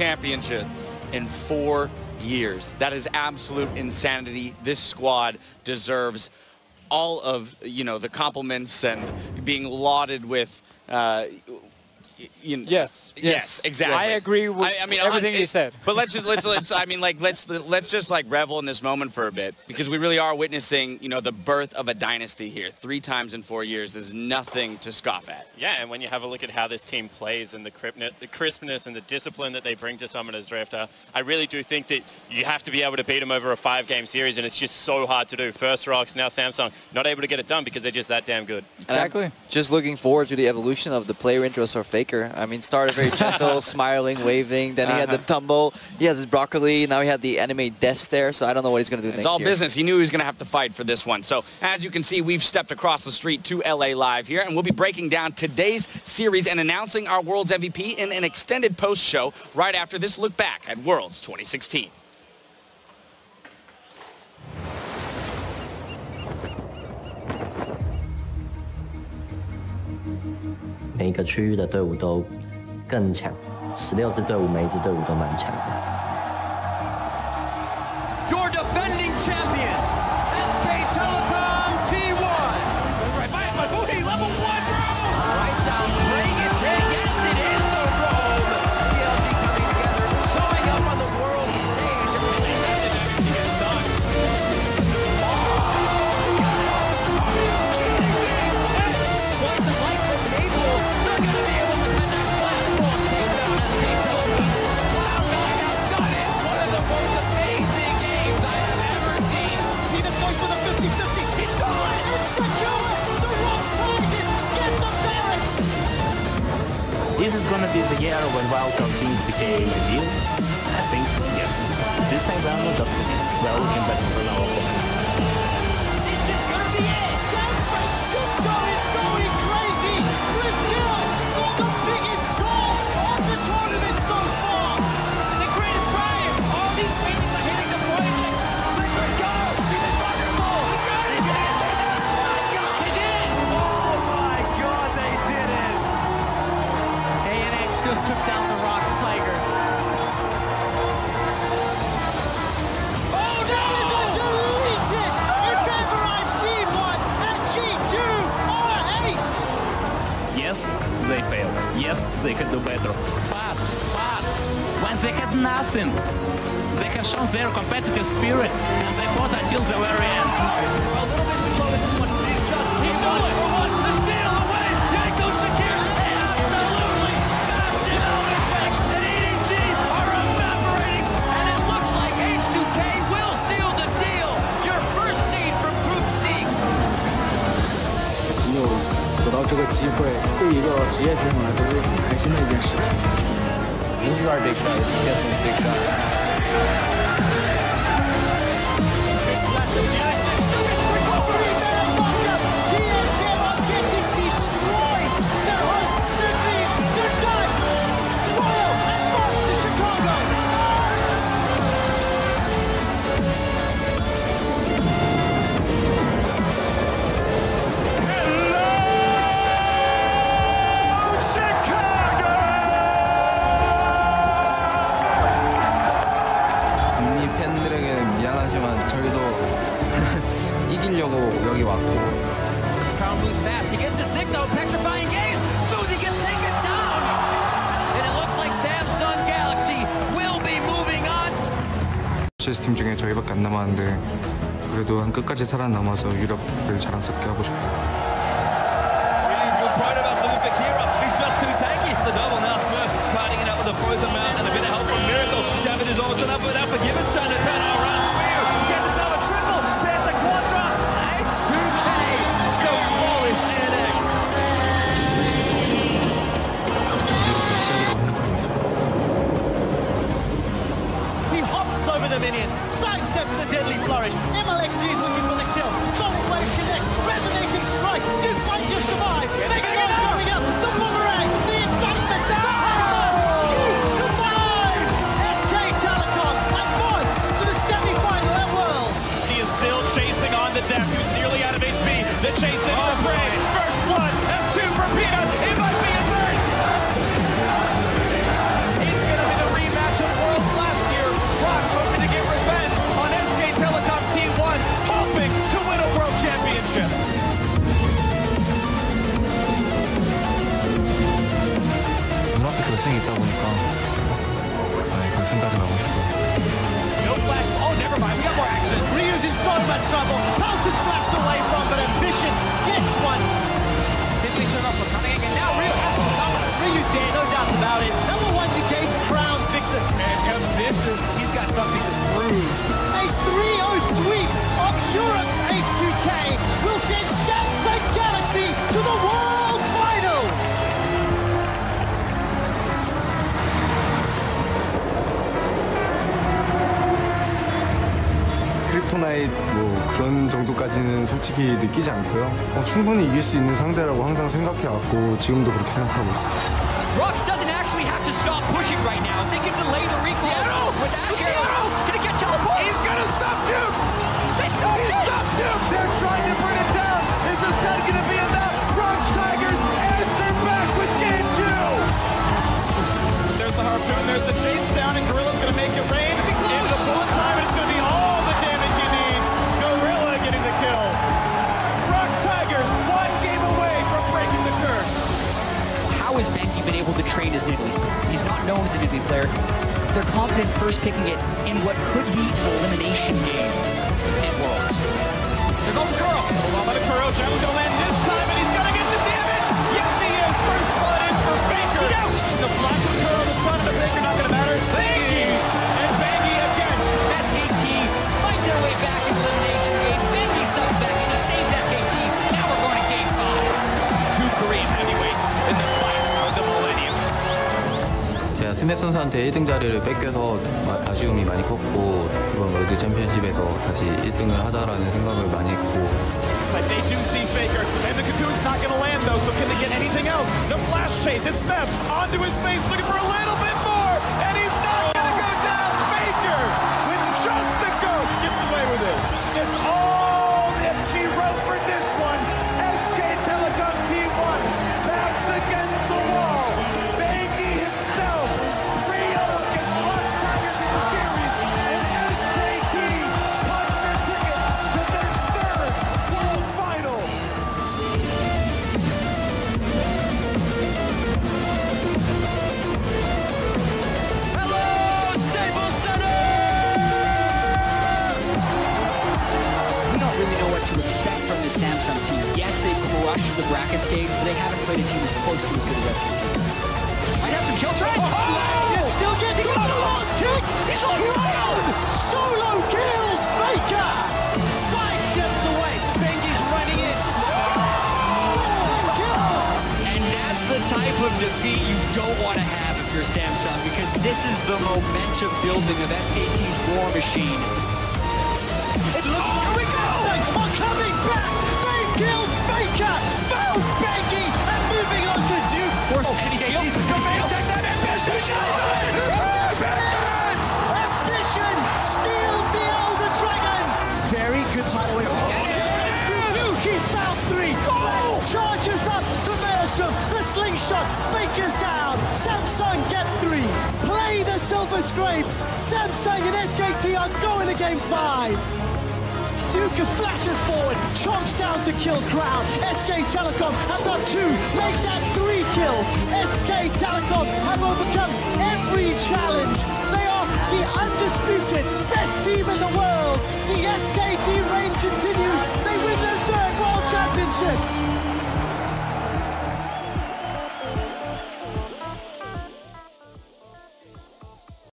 championships in four years. That is absolute insanity. This squad deserves all of, you know, the compliments and being lauded with, uh, you know, Yes. Yes, exactly. I agree with everything you said. But let's just let's let's I mean like let's let's just like revel in this moment for a bit because we really are witnessing you know the birth of a dynasty here. Three times in four years is nothing to scoff at. Yeah, and when you have a look at how this team plays and the, the crispness and the discipline that they bring to Summoners Rift, uh, I really do think that you have to be able to beat them over a five-game series, and it's just so hard to do. First Rox, now Samsung, not able to get it done because they're just that damn good. Exactly. Just looking forward to the evolution of the player intros for Faker. I mean, started very gentle, smiling, waving. Then he had the Uh-huh. tumble. He has his broccoli. Now he had the anime death stare. So I don't know what he's going to do It's next all year. business. He knew he was going to have to fight for this one. So as you can see, we've stepped across the street to LA Live here, and we'll be breaking down today's series and announcing our World's MVP in an extended post show right after this look back at Worlds 2016. “每一个区域的队伍都更强，十六支队伍每一支队伍都蛮强的。” Your defending champions, This is gonna be the year when WoW continues become the deal. I think, yes, this time round, just we're looking better than our opponents. They could do better. But, but, when they had nothing, they have shown their competitive spirit and they fought until the very end. 机会，对一个职业选手来说是很开心的一件事情。This is our big shot. This is Kessel's big shot. 팬들에게는 미안하지만 저희도 이기려고 여기 왔고 Crown moves fast. He gets the signal. Petrifying gaze. Smoothie gets taken down. And it looks like Samsung Galaxy will be moving on. 시스템 중에 저희밖에 안 남았는데 그래도 한 끝까지 살아남아서 유럽을 자랑스럽게 하고 싶어요. 그런 정도까지는 솔직히 느끼지 않고요. 어, 충분히 이길 수 있는 상대라고 항상 생각해 왔고 지금도 그렇게 생각하고 있어요. Rox doesn't actually have to stop pushing right now. They can delay the recall. With that Gonna get teleport. He's gonna stop Duke. They stopped he stopped Duke. They're trying to bring it down. Is this dead gonna be enough? Confident first picking it in what could be an elimination game in Worlds. They're going Kuro. Hold on by the Kuro. Javel's gonna land this time, and he's gonna get the damage. Yes, he is. First blood in for Faker. He's out. The flash of Kuro, the front of the Faker, not gonna matter. Bengi and 맵 선수한테 1등 자리를 뺏겨서 아- 아쉬움이 많이 컸고 이번 월드 챔피언십에서 다시 1등을 하자라는 생각을 많이 했고 they do see Faker, and the cocoon's not gonna land though, so can they get anything else? The flash chase, it's Smith onto his face, looking for a little stage, they haven't played a team as close to as good as SKT. Might have some kill try. Oh! He's still getting the last kick. He's on ground. Solo kills Faker. Side steps away. Bengi's running in. And that's the type of defeat you don't want to have if you're Samsung, because this is the momentum building of SKT's War Machine. Scrapes. Samsung and SKT are going to game five. Duke flashes forward, chomps down to kill Crown. SK Telecom have got two, make that three kills. SK Telecom have overcome every challenge. They are the undisputed best team in the world. The SKT reign continues. They win their third world championship.